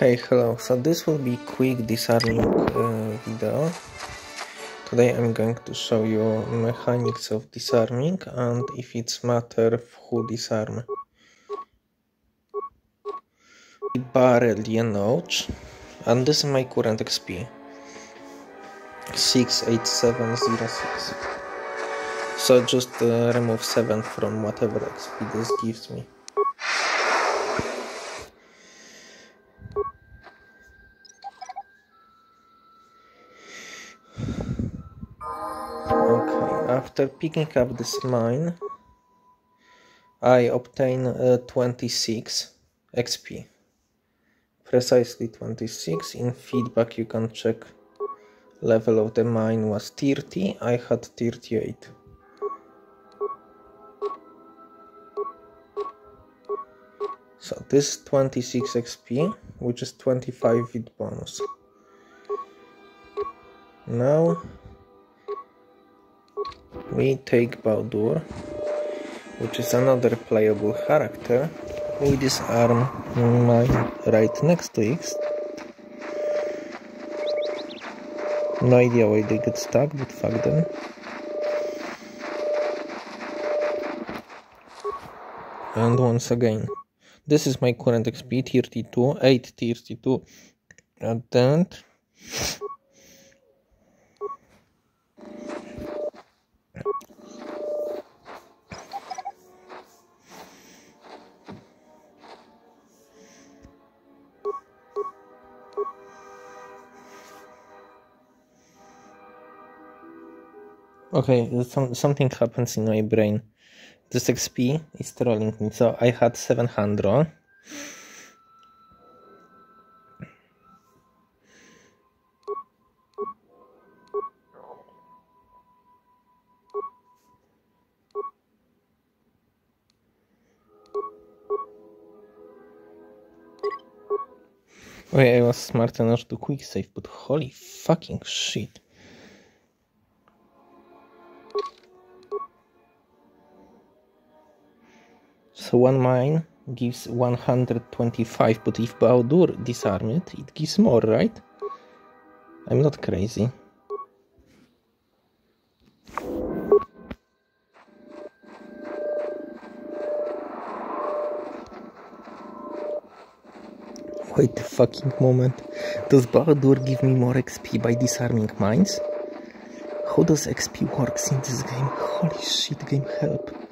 Hey, hello. So this will be quick disarming uh, video. Today I'm going to show you mechanics of disarming and if it's matter who disarm. Barrel notch and this is my current XP 68706 so just uh, remove 7 from whatever XP this gives me Okay, after picking up this mine, I obtain uh, 26 XP. Precisely 26. In feedback you can check level of the mine was 30, I had 38. So this 26 XP, which is 25 with bonus. Now we take Bao-Dur, which is another playable character. We disarm mine right next to it. No idea why they get stuck, but fuck them. And once again, this is my current XP, 32, 8 32 and then Okay, some, something happens in my brain. This XP is trolling me. So I had 700. Okay, I was smart enough to quick save, but holy fucking shit. So one mine gives 125, but if Bao-Dur disarm it, it gives more, right? I'm not crazy. Wait a fucking moment. Does Bao-Dur give me more XP by disarming mines? How does XP works in this game? Holy shit, game help.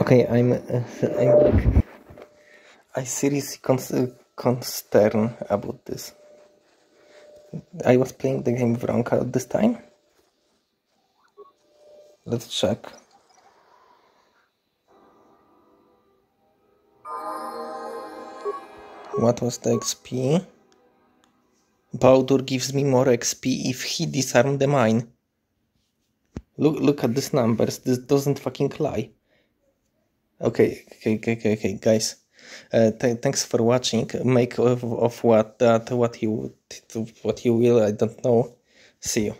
Okay, I'm, uh, I'm like, I seriously con- concerned about this. I was playing the game wrong at this time. Let's check. What was the XP? Bao-Dur gives me more XP if he disarmed the mine. Look, look at these numbers. This doesn't fucking lie. Okay, okay, okay, okay, guys. Uh, th thanks for watching. Make of, of what that what you what you will. I don't know. See you.